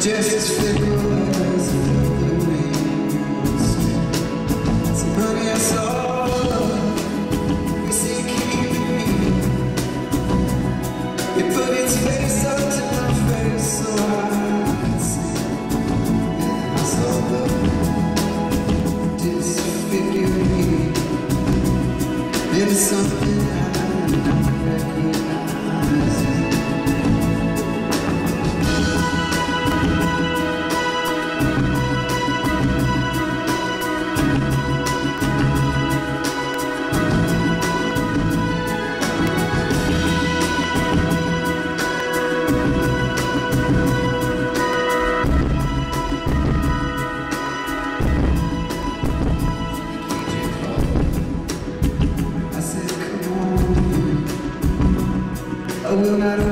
Just as fickle as the wings I saw love see put face up to my face So I could see And I saw something I una